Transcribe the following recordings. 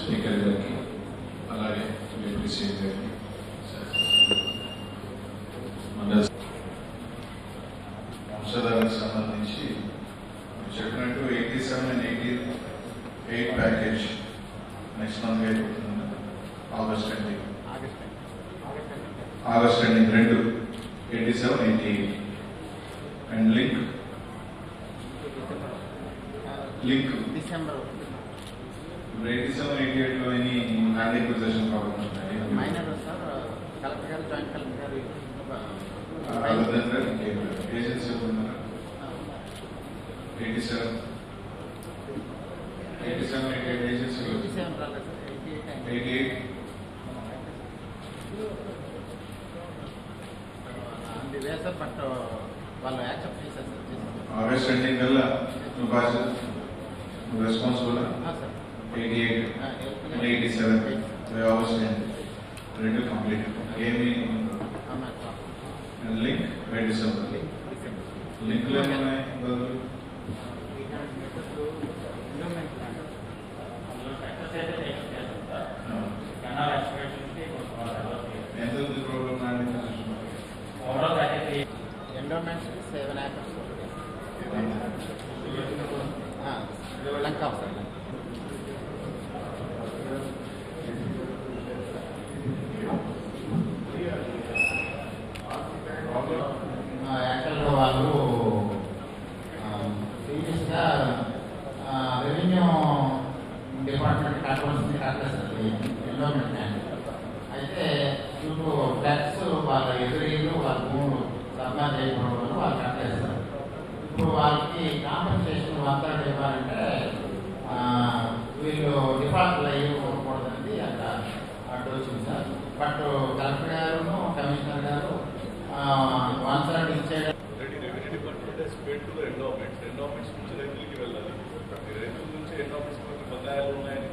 Speaker గారికి అలాగే deputy CM గారికి మన వంశధారకు సంబంధించి చెప్పినట్టు eighty seven and eighty eight package next month అయిపోతుంది ఆగస్ట్ అండి. ఆగస్ట్ అండి రెండు eighty seven eighty eight. And link. Link. December eighty seven eighty ఎయిట్లో ఎనీ ల్యాండ్ ఎక్విజిషన్ ప్రాబ్లమ్స్ ఉన్నాయి మైనర్ సార్ కలెక్టర్ గారు జాయింట్ కలెక్టర్ గారు ఏజెన్సీ ఉన్నారా. Eighty seven eighty seven eighty eight agency eighty seven రాలేదు sir eighty eight అయింది eighty eight అందువే sir but వాళ్ళు accept చేశారు సార్ చేశారు. ఆగస్ట్ ఎండింగ్ కల్లా నువ్వు బాధ్యత నువ్వు రెస్పాన్సిబుల్ ఆ, సార్. ఎయిటీ ఎయిట్ ఆ, April eighty seven August end రెండు కంప్లీట్ ఏమి అవునా sir. Link by December December. లింక్లు ఏమున్నాయి బదులు ఎంత ఉంది program land acquisition endowments seven acres లంక సార్ యాక్చువల్గా వాళ్ళు సీరియస్గా రెవెన్యూ డిపార్ట్మెంట్ కట్టవలసింది కట్టలేదు ఎండోమెంట్ ల్యాండ్ అయితే ఇప్పుడు ఫ్లాట్స్ వాళ్ళ ఎదురీలు వాళ్ళ భూములు సర్వా చేయడం వల్ల వాళ్ళు కట్టేస్తారు ఇప్పుడు వాళ్ళకి కాంపెన్సేషన్ అంతా ఇవ్వాలంటే ఆ, వీళ్ళు డిఫాల్ట్ అయ్యి ఉండకూడదండి అక్కడ అడ్డు వచ్చింది సార్. బట్ కలెక్టర్ గారు ఆన్సర్ సైడ్ ఇచ్చేయడం ఆల్రెడీ రెవెన్యూ నుంచి రైతులకి వెళ్ళాలి. రైతుల నుంచి endowments ఉన్నాయని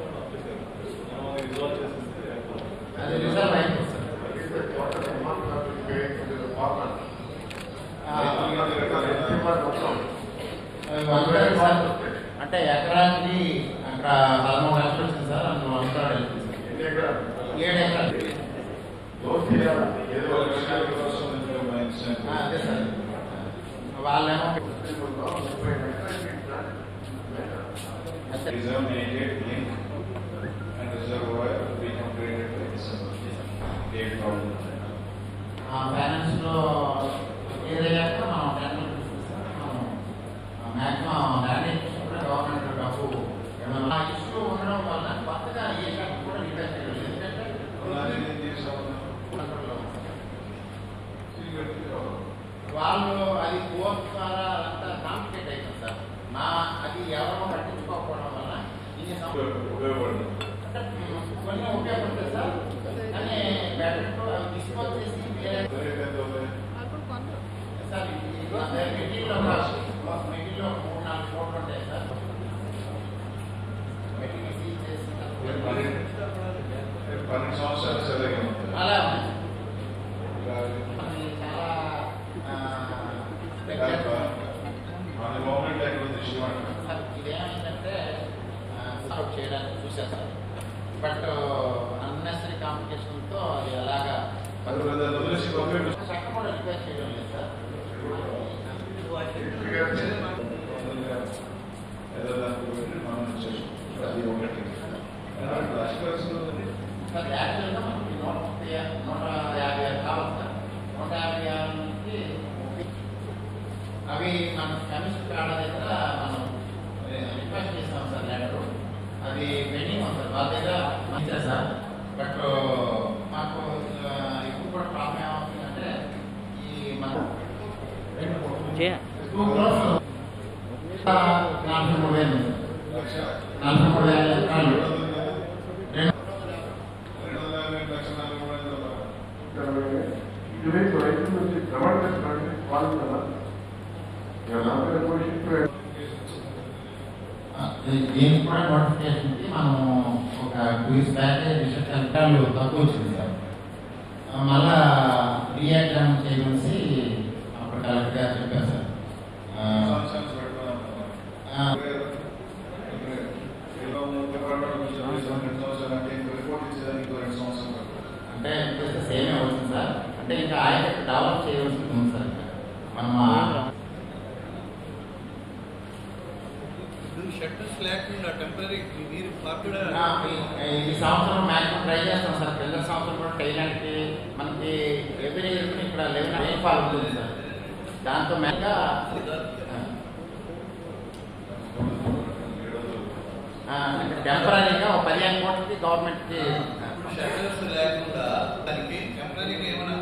Gracias. సార్ బట్ అన్నెసరీ కాంప్లికేషన్తో అది అలాగా. చట్టం కూడా చేయడం లేదు సార్. యాక్చువల్గా మనకి నూట ముప్పై నూట యాభై ఆరు కావాలి సార్. నూట యాభై ఆరు నుంచి అవి మన కమిషన్ కాడ దగ్గర మనం రిక్వెస్ట్ చేస్తాం సార్ లెటర్ అది పెండింగ్ ఉంది సార్ వాళ్ళ దగ్గర ఇచ్చారు సార్ బట్ మాకు ఆ, ఇప్పుడు కూడా ప్రాబ్లం ఏమవుతుందంటే ఈ మన రెండు టూ క్రోర్స్ నలభై మూడు వేలు లక్ష నలభై మూడు వేల ఎకరాలు రెండు వందల రెండు రెండు వందల యాభై లక్షల నలభై మూడు వందల ఇటువైపు రైతుల నుంచి గవర్నమెంట్ ప్రాజెక్ట్ వాళ్ళు కదా ఎవరైనా పోషిస్తూ దీనికి కూడా నోటిఫికేషన్కి మనం Quiz back result ఎంకామ్లో తక్కువ వచ్చింది సార్. మళ్ళా రీఎగ్జామ్ చేయమని అప్పుడు కలెక్టర్ గారు చెప్పారు సార్. అంటే సేమే అవుతుంది సార్. అంటే ఇంకా ఆయన డెవలప్ చేయవలసింది ఉంది సార్. మనం ఈ- ఈ సంవత్సరం మ్యాక్సిమం ట్రై చేస్తాం సార్. కింద సంవత్సరం కూడా టైలాండ్కి మనకి ఎవ్రీ ఇయర్ ఇక్కడ లెవెన్ రైన్ఫాల్ ఉంటుంది సార్. దాంతో మేగా టెంపరీగా ఒక పదిహేను కోట్లకి గవర్నమెంట్కి షట్టర్స్ లేకుండా దానికి టెంపరీగా ఏమైనా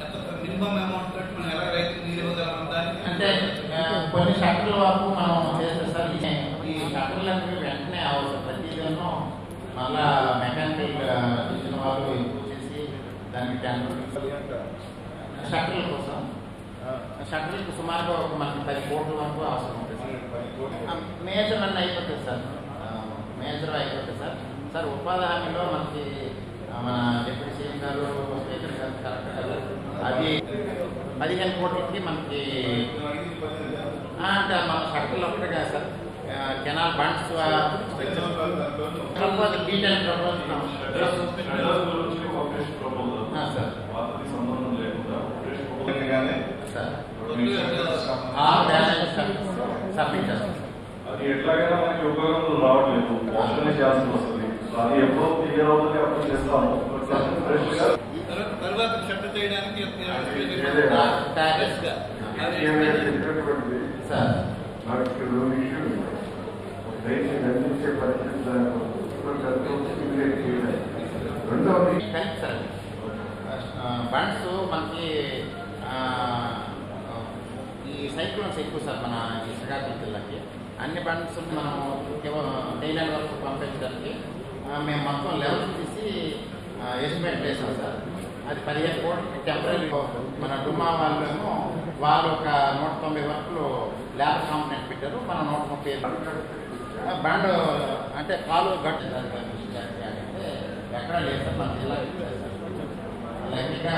ఎంత మినిమం అమౌంట్ తోటి మనం ఎలా రైతు నీరు ఇవ్వగలం దానికి? అంటే కొన్ని షట్టర్ల వరకు మనం చేస్తే సార్ ఈ- ఈ షట్టర్లన్నీ వెంటనే అవసరం ప్రతిదీను మళ్ళా మెకానికల్ ఇచ్చిన వాళ్ళు ఇంప్రూవ్ చేసి దానికి టెండర్ షట్టర్ల కోసం షట్టర్లకు సుమారుగా ఒక మనకి పది కోట్ల వరకు అవసరం ఉంటుంది సార్ మేజర్ అన్న అయిపోతుంది సార్ మేజర్ అయిపోతుంది సార్ సార్ ఉపాధి హామీలో మనకి మన డిప్యూటీ సీఎం గారు స్పీకర్ గారు కలెక్టర్ గారు అది పదిహేను కోట్లకి మనకి అంటే మన షట్టర్లు ఒకటే కదా sir. ఆ, canal bunds proposal detail proposal ఆ, సార్ కానీ సార్ సంబంధం- ఆరు డ్యామేజ్ సబ్మిట్ చేస్తాం అది ఎట్లాగైనా మనకి ఉపయోగం రావట్లేదు మోషన్ చేయాల్సి వస్తుంది అది ఎప్పుడో క్లియర్ అవుతుంది అప్పుడు చేస్తాము ఫ్రెష్ గా తర్వాత తర్వాత షట్టర్ చేయడానికి ఏదైనా. Fresh గా. అది చెప్పేటువంటిది సార్ నాకు ఇక్కడ అందించే పరిస్థితి రెండవది మనకి ఈ సైక్లోన్స్ ఎక్కువ సార్ మన ఈ శ్రీకాకుళం జిల్లాకి అన్ని ఫండ్స్ మనం టైలాండ్ వరకు పంపించడానికి మేము మొత్తం లెవెల్ తీసి ఎస్టిమేట్ చేసాం సార్. అది పదిహేను కోట్లు టెంపరీ మన డుమా వాళ్ళేమో వాళ్ళు ఒక నూట తొంభై వరకు ల్యాబ్ కాంపనెంట్ పెట్టారు. మన నూట ముప్పై బ్యాండ్ అంటే కాలు గట్టి అంటే ఎక్కడ లేదు సార్ మన జిల్లా లైట్గా